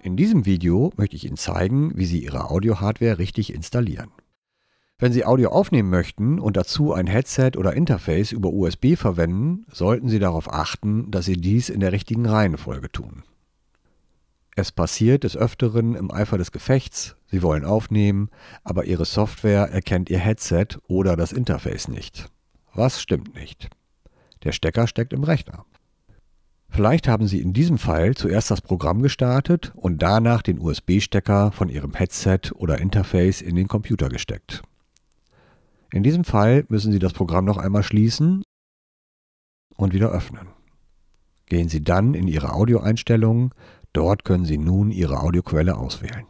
In diesem Video möchte ich Ihnen zeigen, wie Sie Ihre Audio-Hardware richtig installieren. Wenn Sie Audio aufnehmen möchten und dazu ein Headset oder Interface über USB verwenden, sollten Sie darauf achten, dass Sie dies in der richtigen Reihenfolge tun. Es passiert des Öfteren im Eifer des Gefechts, Sie wollen aufnehmen, aber Ihre Software erkennt Ihr Headset oder das Interface nicht. Was stimmt nicht? Der Stecker steckt im Rechner. Vielleicht haben Sie in diesem Fall zuerst das Programm gestartet und danach den USB-Stecker von Ihrem Headset oder Interface in den Computer gesteckt. In diesem Fall müssen Sie das Programm noch einmal schließen und wieder öffnen. Gehen Sie dann in Ihre Audioeinstellungen, dort können Sie nun Ihre Audioquelle auswählen.